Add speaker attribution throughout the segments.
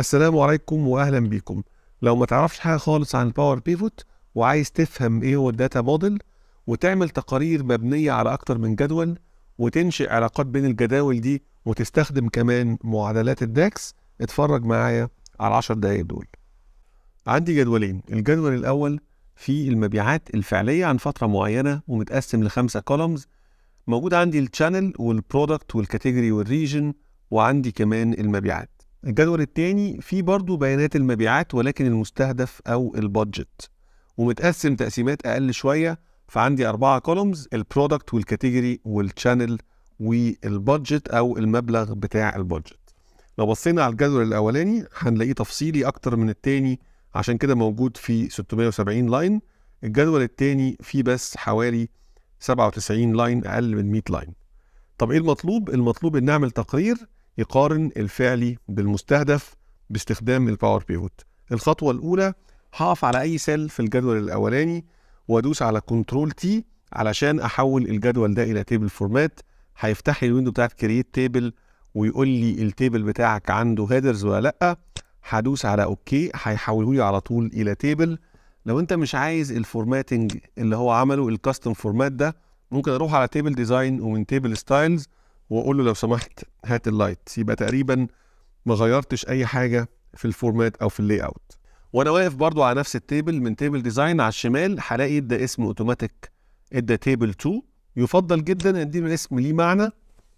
Speaker 1: السلام عليكم واهلا بيكم لو ما تعرفش حاجة خالص عن ال Power Pivot وعايز تفهم إيه هو ال data model وتعمل تقارير مبنية على أكتر من جدول وتنشئ علاقات بين الجداول دي وتستخدم كمان معادلات ال DAX اتفرج معايا على 10 دقايق دول. عندي جدولين. الجدول الأول فيه المبيعات الفعلية عن فترة معينة ومتقسم لخمسة columns موجود عندي الشانل والبرودكت والكاتيجوري والريجن وعندي كمان المبيعات. الجدول التاني فيه برضو بيانات المبيعات ولكن المستهدف أو ال budget ومتقسم تقسيمات أقل شوية فعندي أربعة كولومز البرودكت والكاتيجوري والشانل والبادجت أو المبلغ بتاع ال budget. لو بصينا على الجدول الأولاني هنلاقيه تفصيلي أكتر من التاني عشان كده موجود في 670 line الجدول التاني فيه بس حوالي 97 line أقل من 100 line طب إيه المطلوب؟ المطلوب إن نعمل تقرير يقارن الفعلي بالمستهدف باستخدام ال Power Pivot الخطوة الأولى هقف على أي cell في الجدول الأولاني وأدوس على Ctrl T علشان أحول الجدول ده إلى table format هيفتح لي ال window بتاعت create table ويقول لي ال table بتاعك عنده headers ولا لأ. هدوس على OK هيحوله لي على طول إلى table لو أنت مش عايز ال formatting اللي هو عمله ال custom format ده ممكن أروح على table design ومن table styles وأقول له لو سمحت هات ال light يبقى تقريبا ما غيرتش أي حاجة في ال format أو في ال layout وأنا واقف برضو على نفس ال table من table design على الشمال هلاقي ادى اسم اوتوماتيك ادى table 2 يفضل جدا أديله الاسم ليه معنى.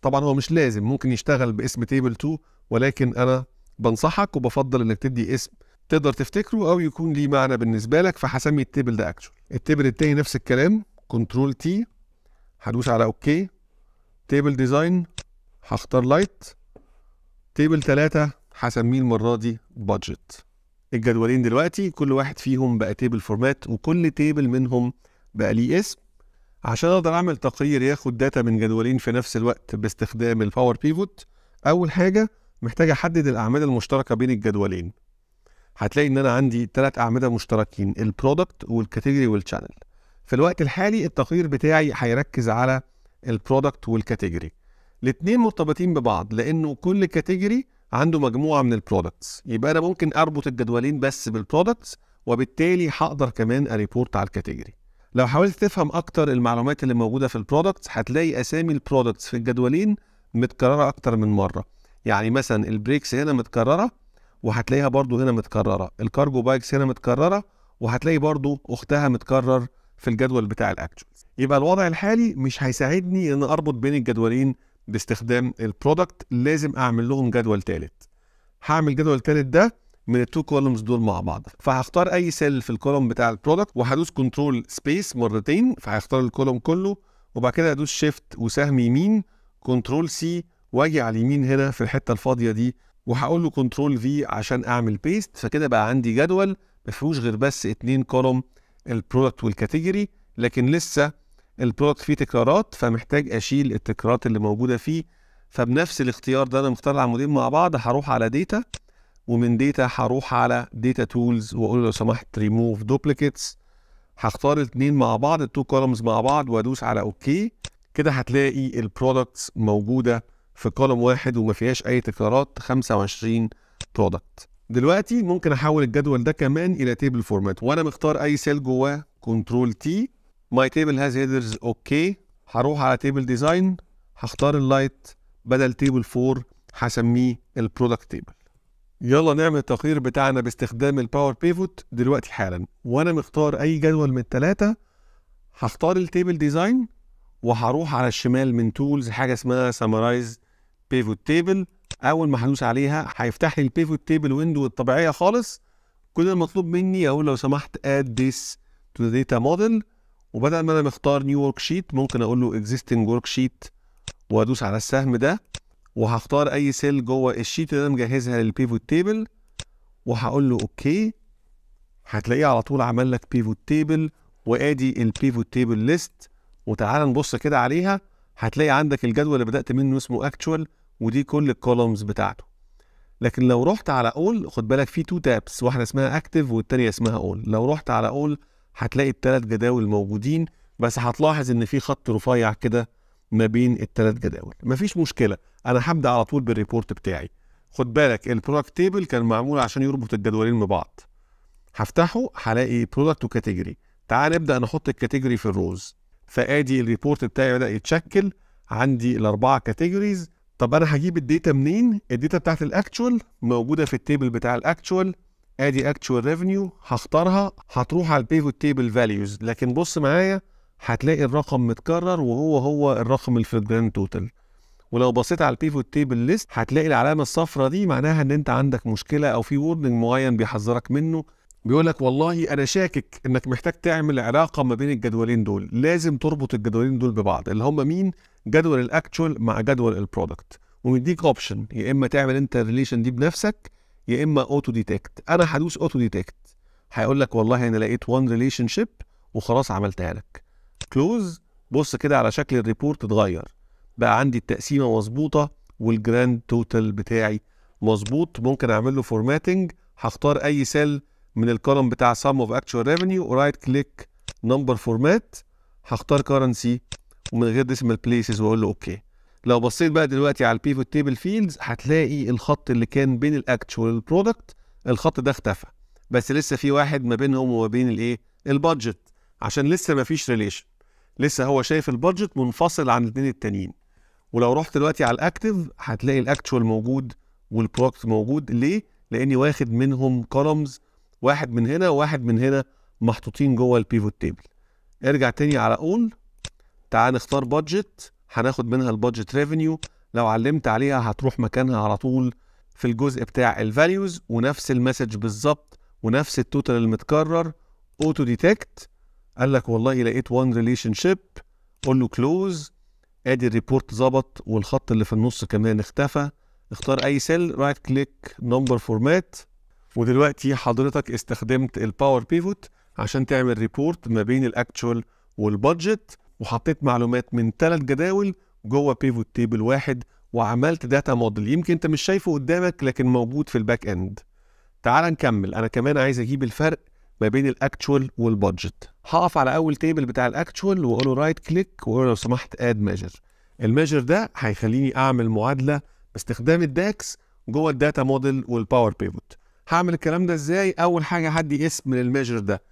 Speaker 1: طبعا هو مش لازم ممكن يشتغل باسم table 2 ولكن أنا بنصحك وبفضل إنك تدي اسم تقدر تفتكره أو يكون ليه معنى بالنسبة لك فهسمي ال table ده actual ال table التاني نفس الكلام control T هدوس على okay table design هختار light table 3 هسميه المرة دي budget الجدولين دلوقتي كل واحد فيهم بقى table format وكل table منهم بقى ليه اسم. عشان أقدر أعمل تقرير ياخد data من جدولين في نفس الوقت باستخدام ال Power Pivot أول حاجة محتاج أحدد الأعمدة المشتركة بين الجدولين. هتلاقي إن أنا عندي ثلاث أعمدة مشتركين ال product وال category وال channel في الوقت الحالي التقرير بتاعي هيركز على ال product وال category الاثنين مرتبطين ببعض لأنه كل category عنده مجموعة من ال products يبقى أنا ممكن أربط الجدولين بس بال products وبالتالي هقدر كمان أ report على ال category لو حاولت تفهم أكتر المعلومات اللي موجودة في ال products هتلاقي أسامي ال products في الجدولين متكررة أكتر من مرة. يعني مثلا ال brakes هنا متكررة وهتلاقيها برضو هنا متكررة. ال cargo bikes هنا متكررة وهتلاقي برضو أختها متكرر في الجدول بتاع ال actuals يبقى الوضع الحالي مش هيساعدني إن أربط بين الجدولين باستخدام ال product لازم أعمل لهم جدول ثالث هعمل جدول ثالث ده من ال two columns دول مع بعض. فهختار أي cell في ال column بتاع ال product وهدوس control space مرتين فهختار ال column كله وبعد كده ادوس shift وسهم يمين control C وأجي على اليمين هنا في الحتة الفاضية دي وهقول له control V عشان أعمل paste فكده بقى عندي جدول ما فيهوش غير بس اتنين column ال product وال category لكن لسه ال product فيه تكرارات فمحتاج أشيل التكرارات اللي موجودة فيه. فبنفس الاختيار ده أنا مختار العمودين مع بعض هروح على data ومن data هروح على data tools وأقول لو سمحت ريموف دوبليكيتس هختار الاثنين مع بعض ال two columns مع بعض وأدوس على okay كده هتلاقي ال products موجودة في column واحد وما فيهاش أي تكرارات 25 product دلوقتي ممكن أحول الجدول ده كمان إلى table format وأنا مختار أي cell جواه control T my table has headers okay هروح على table design هختار ال light بدل table 4 هسميه ال product table يلا نعمل التقرير بتاعنا باستخدام ال Power Pivot دلوقتي حالا. وأنا مختار أي جدول من الثلاثه هختار ال table design وهروح على الشمال من tools حاجة اسمها summarize pivot table أول ما هدوس عليها هيفتح لي ال pivot table window الطبيعية خالص. كل المطلوب مني أقول لو سمحت add this to the data model وبدل ما أنا مختار new worksheet ممكن أقول له existing worksheet وادوس على السهم ده وهختار اي cell جوه ال sheet اللي أنا مجهزها لل pivot table وهقول له okay هتلاقيه على طول عمل لك pivot table وادي ال pivot table list وتعال نبص كده عليها هتلاقي عندك الجدول اللي بدأت منه اسمه actual ودي كل ال columns بتاعته. لكن لو رحت على all خد بالك في two tabs واحدة اسمها active والتانية اسمها all لو رحت على all هتلاقي الثلاث جداول موجودين بس هتلاحظ إن في خط رفيع كده ما بين الثلاث جداول. مفيش مشكلة أنا هبدأ على طول بال report بتاعي. خد بالك ال product table كان معمول عشان يربط الجدولين ببعض. هفتحه هلاقي product و category تعال نبدأ نحط ال category في ال rows فآدي ال report بتاعي بدأ يتشكل. عندي الأربعة categories طب أنا هجيب ال data منين؟ ال data بتاعت ال actual موجودة في ال table بتاع ال actual آدي actual revenue هختارها هتروح على ال pivot table values لكن بص معايا هتلاقي الرقم متكرر وهو هو الرقم اللي في ال grand total ولو بصيت على ال pivot table list هتلاقي العلامة الصفراء دي معناها إن أنت عندك مشكلة أو في warning معين بيحذرك منه. بيقول لك والله أنا شاكك إنك محتاج تعمل علاقة ما بين الجدولين دول. لازم تربط الجدولين دول ببعض. اللي هم مين؟ جدول ال actual مع جدول ال product ومديك option يا إما تعمل أنت ال relation دي بنفسك يا إما auto detect أنا هدوس auto detect هيقول لك والله أنا لقيت one relationship وخلاص عملتها لك. close بص كده على شكل ال report اتغير. بقى عندي التقسيمة مظبوطة وال grand total بتاعي مظبوط. ممكن أعمل له formatting هختار أي cell من ال column بتاع sum of actual revenue و right click number format هختار currency ومن غير decimal places وأقول له okay لو بصيت بقى دلوقتي على ال pivot table fields هتلاقي الخط اللي كان بين ال actual وال product الخط ده اختفى. بس لسه في واحد ما بينهم وما بين الايه ال budget عشان لسه ما فيش relation لسه هو شايف ال budget منفصل عن الاثنين التانيين. ولو رحت دلوقتي على ال active هتلاقي ال actual موجود وال product موجود. ليه؟ لأني واخد منهم columns واحد من هنا وواحد من هنا محطوطين جوه ال pivot table ارجع تاني على all تعال نختار budget هناخد منها ال budget revenue لو علمت عليها هتروح مكانها على طول في الجزء بتاع ال values ونفس ال message بالظبط ونفس ال total المتكرر auto detect قال لك والله لقيت one relationship قول له close ادي ال report ظبط والخط اللي في النص كمان اختفى. اختار أي cell right click number format ودلوقتي حضرتك استخدمت ال Power Pivot عشان تعمل report ما بين ال actual وال budget وحطيت معلومات من ثلاث جداول جوه pivot table واحد وعملت data model يمكن انت مش شايفه قدامك لكن موجود في ال back end تعال نكمل. أنا كمان عايز أجيب الفرق ما بين ال actual وال budget هقف على أول table بتاع ال actual وأقول له right click وأقول لو سمحت add measure ال measure ده هيخليني أعمل معادلة باستخدام ال DAX جوه ال data model وال Power Pivot هعمل الكلام ده إزاي؟ أول حاجة هدي اسم لل measure ده.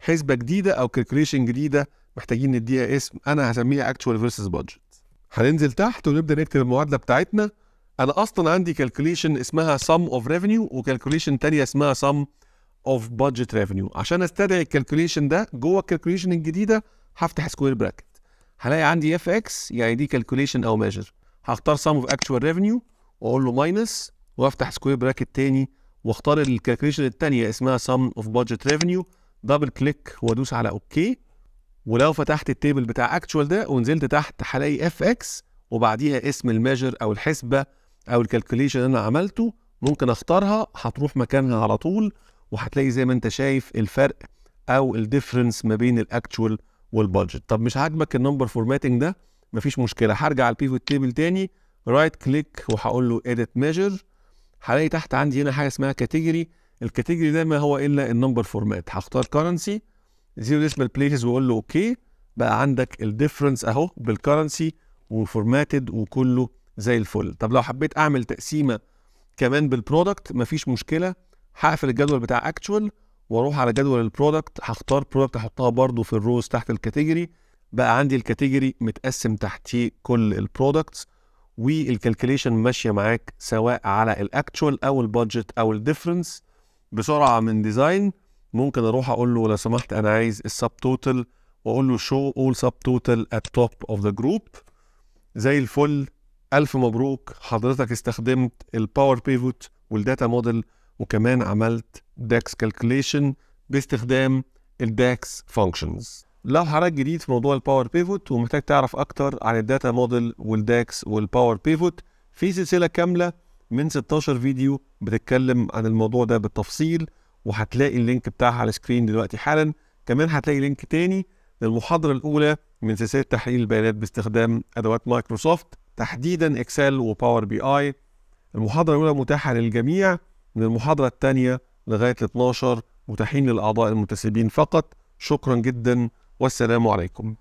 Speaker 1: حسبة جديدة أو calculation جديدة محتاجين نديها اسم. أنا هسميها actual versus budget هننزل تحت ونبدأ نكتب المعادلة بتاعتنا. أنا أصلا عندي calculation اسمها sum of revenue و calculation تانية اسمها sum of budget revenue عشان أستدعي ال calculation ده جوه ال calculation الجديدة هفتح square bracket هلاقي عندي fx يعني دي calculation أو measure هختار sum of actual revenue وأقول له minus وأفتح square bracket تاني وأختار ال calculation الثانية اسمها sum of budget revenue double click وأدوس على okay ولو فتحت ال table بتاع actual ده ونزلت تحت هلاقي fx وبعديها اسم ال measure أو الحسبة أو ال calculation اللي أنا عملته ممكن أختارها هتروح مكانها على طول وهتلاقي زي ما أنت شايف الفرق أو ال difference ما بين ال actual وال budget طب مش عاجبك ال number formatting ده؟ مفيش مشكلة. هرجع على ال pivot table تاني right click وهقول له edit measure هلاقي تحت عندي هنا حاجة اسمها category ال category ده ما هو إلا ال number format هختار currency zero decimal places واقول له okay بقى عندك ال difference أهو بال currency و formatted وكله زي الفل. طب لو حبيت أعمل تقسيمة كمان بال product مفيش مشكلة هقفل الجدول بتاع actual وأروح على جدول ال product هختار product احطها برضو في ال rows تحت ال category بقى عندي ال category متقسم تحتيه كل ال products وال calculation ماشية معاك سواء على ال actual أو ال budget أو ال difference بسرعة من design ممكن أروح أقول له لو سمحت أنا عايز ال subtotal وأقول له show all subtotal at top of the group زي الفل. ألف مبروك. حضرتك استخدمت ال Power Pivot وال data model وكمان عملت DAX calculation باستخدام ال DAX functions لو حضرتك جديد في موضوع ال Power Pivot ومحتاج تعرف أكتر عن ال data model وال DAX وال Power Pivot في سلسلة كاملة من 16 فيديو بتتكلم عن الموضوع ده بالتفصيل. وهتلاقي ال link بتاعها على ال screen دلوقتي حالا. كمان هتلاقي link تاني للمحاضرة الأولى من سلسلة تحليل البيانات باستخدام أدوات مايكروسوفت تحديدا Excel و Power BI. المحاضرة الأولى متاحة للجميع من المحاضرة الثانية لغاية ال 12 متاحين للأعضاء المنتسبين فقط. شكرا جدا والسلام عليكم.